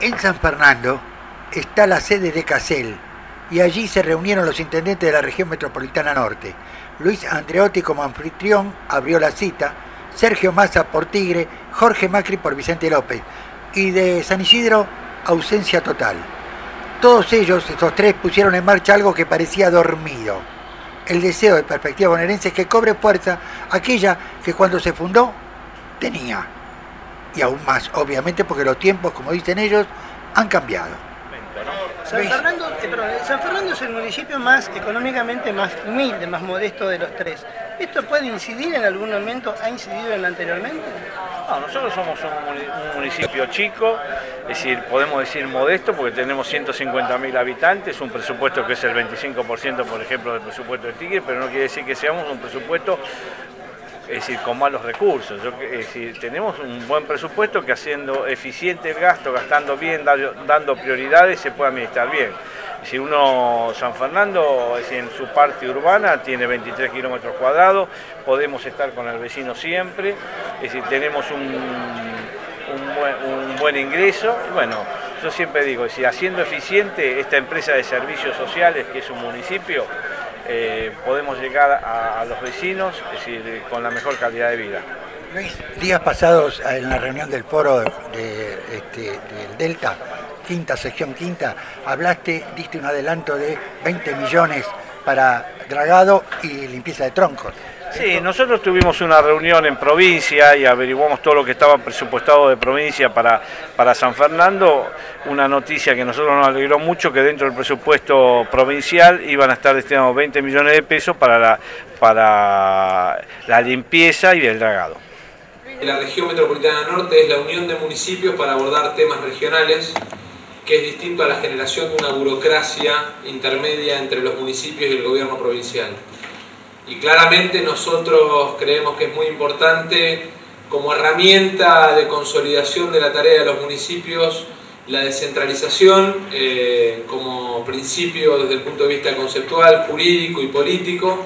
En San Fernando está la sede de Casel y allí se reunieron los intendentes de la región metropolitana norte. Luis Andreotti como anfitrión abrió la cita, Sergio Massa por Tigre, Jorge Macri por Vicente López y de San Isidro ausencia total. Todos ellos, estos tres, pusieron en marcha algo que parecía dormido. El deseo de perspectiva bonaerense que cobre fuerza aquella que cuando se fundó tenía. Y aún más, obviamente, porque los tiempos, como dicen ellos, han cambiado. San Fernando, eh, San Fernando es el municipio más económicamente más humilde, más modesto de los tres. ¿Esto puede incidir en algún momento? ¿Ha incidido en anteriormente? No, nosotros somos un municipio chico, es decir, podemos decir modesto porque tenemos 150.000 habitantes, un presupuesto que es el 25% por ejemplo del presupuesto de Tigre, pero no quiere decir que seamos un presupuesto es decir, con malos recursos. decir, tenemos un buen presupuesto que haciendo eficiente el gasto, gastando bien, dando prioridades, se puede administrar bien. Si uno, San Fernando, es en su parte urbana, tiene 23 kilómetros cuadrados, podemos estar con el vecino siempre, es decir, tenemos un, un, buen, ingreso. Bueno, yo siempre digo, si haciendo eficiente esta empresa de servicios sociales, que es un municipio, eh, podemos llegar a, los vecinos con la mejor calidad de vida. Luis, días pasados en la reunión del foro este, del Delta, quinta, sección quinta, hablaste, diste un adelanto de 20 millones para dragado y limpieza de troncos. Sí, nosotros tuvimos una reunión en provincia y averiguamos todo lo que estaba presupuestado de provincia para, para San Fernando. Una noticia que a nosotros nos alegró mucho, que dentro del presupuesto provincial iban a estar destinados 20 millones de pesos para la, para la limpieza y el dragado. La región metropolitana norte es la unión de municipios para abordar temas regionales, que es distinto a la generación de una burocracia intermedia entre los municipios y el gobierno provincial. Y claramente nosotros creemos que es muy importante como herramienta de consolidación de la tarea de los municipios la descentralización eh, como principio desde el punto de vista conceptual, jurídico y político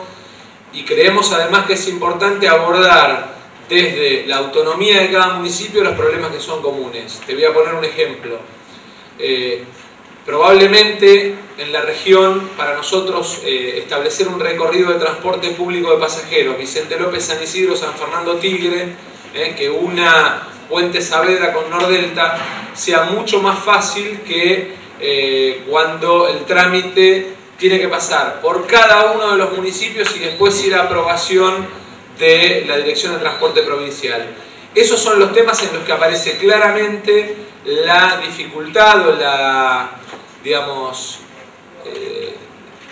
y creemos además que es importante abordar desde la autonomía de cada municipio los problemas que son comunes. Te voy a poner un ejemplo. Eh, Probablemente en la región, para nosotros, eh, establecer un recorrido de transporte público de pasajeros, Vicente López, San Isidro, San Fernando, Tigre, eh, que una Puente Saavedra con Nordelta, sea mucho más fácil que cuando el trámite tiene que pasar por cada uno de los municipios y después ir a aprobación de la Dirección de Transporte Provincial. Esos son los temas en los que aparece claramente la dificultad o la, digamos, eh,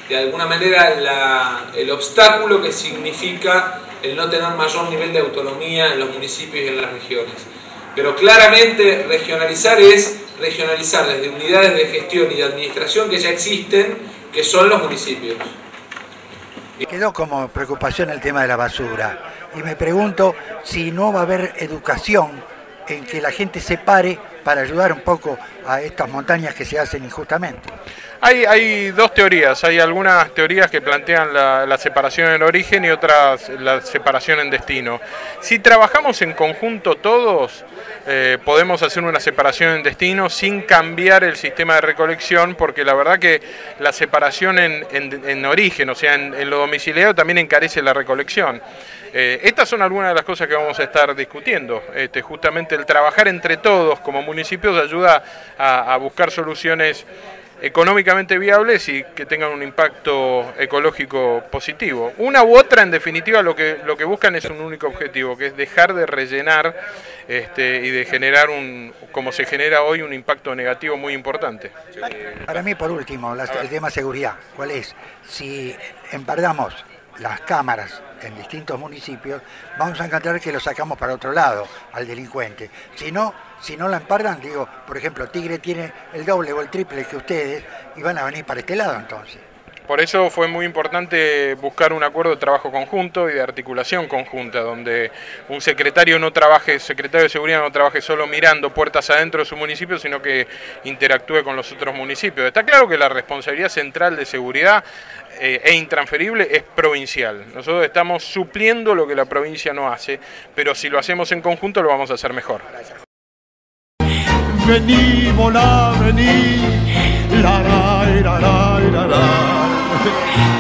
de alguna manera el obstáculo que significa el no tener mayor nivel de autonomía en los municipios y en las regiones. Pero claramente regionalizar es regionalizar desde unidades de gestión y de administración que ya existen, que son los municipios. Quedó como preocupación el tema de la basura y me pregunto si no va a haber educación en que la gente se pare para ayudar un poco a estas montañas que se hacen injustamente. Hay, hay dos teorías, hay algunas teorías que plantean la, separación en origen y otras la separación en destino. Si trabajamos en conjunto todos, eh, podemos hacer una separación en destino sin cambiar el sistema de recolección, porque la verdad que la separación en, origen, o sea, en, lo domiciliario, también encarece la recolección. Eh, estas son algunas de las cosas que vamos a estar discutiendo. Este, justamente el trabajar entre todos como municipios ayuda a buscar soluciones económicamente viables y que tengan un impacto ecológico positivo. Una u otra, en definitiva, lo que, lo que buscan es un único objetivo, que es dejar de rellenar este, y de generar, un, como se genera hoy, un impacto negativo muy importante. Para mí, por último, el tema seguridad. ¿Cuál es? Si empardamos las cámaras en distintos municipios, vamos a encontrar que lo sacamos para otro lado, al delincuente. Si no, si no la empardan, digo, por ejemplo, Tigre tiene el doble o el triple que ustedes y van a venir para este lado entonces. Por eso fue muy importante buscar un acuerdo de trabajo conjunto y de articulación conjunta, donde un secretario no trabaje, secretario de seguridad no trabaje solo mirando puertas adentro de su municipio, sino que interactúe con los otros municipios. Está claro que la responsabilidad central de seguridad eh, e intransferible es provincial. Nosotros estamos supliendo lo que la provincia no hace, pero si lo hacemos en conjunto lo vamos a hacer mejor. Vení, volá, vení Thank you.